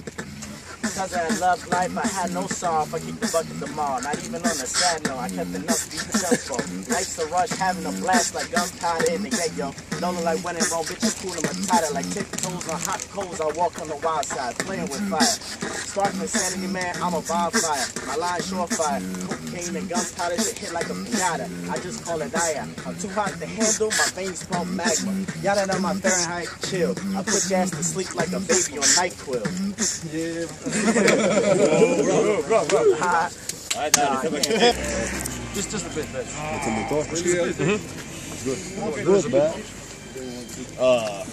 Cause I loved life, I had no sorrow I kicked the bucket tomorrow. Not even on a sad note, I kept enough to the tempo. Life's a rush, having a blast like gunpowder in the gate, yo. Knowing like when it wrong, bitches cool in my tighter. Like tiptoes on hot coals, I walk on the wild side, playing with fire. Spark insanity, man, I'm a bonfire. My line surefire. Cocaine and gunpowder shit hit like a pinata. I just call it Aya. I'm too hot to handle, my veins pump magma. Y'all don't know my Fahrenheit chill. I put your ass to sleep like a baby on NyQuil. Yeah. Just, just a bit, bit. Good, man. Uh,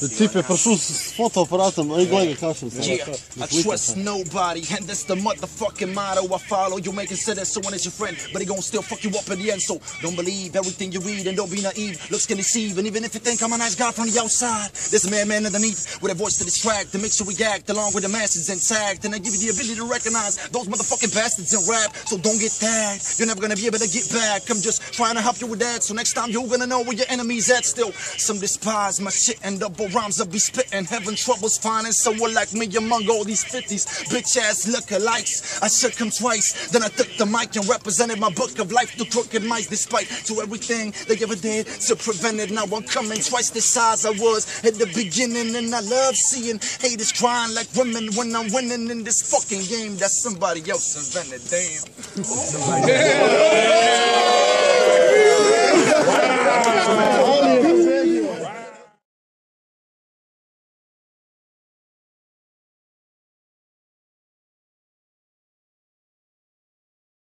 the tipe prešao s fotoaparatom, gonna catch him. Yeah, I trust nobody, and that's the motherfucking motto I follow. You make may consider someone is your friend, but he gon' still fuck you up in the end. So don't believe everything you read, and don't be naive. Looks can deceive, and even if you think I'm a nice guy from the outside, there's a madman underneath with a voice to distract, to sure we act along with the masses intact, and I give you the ability to recognize those motherfucking bastards in rap. So don't get tagged, you're never gonna be able to get back. I'm just trying to help you with that. So next time you're gonna know where your enemy's at. Still, some despise my shit and double rhymes I'll be spitting. Having troubles finding someone like me among all these 50s. Bitch ass lookalikes. I shook him twice. Then I took the mic and represented my book of life to crooked mice. Despite to everything they ever did to prevent it. Now I'm coming twice the size I was at the beginning. And I love seeing haters crying like women when I'm winning in this fucking game that somebody else invented. Damn.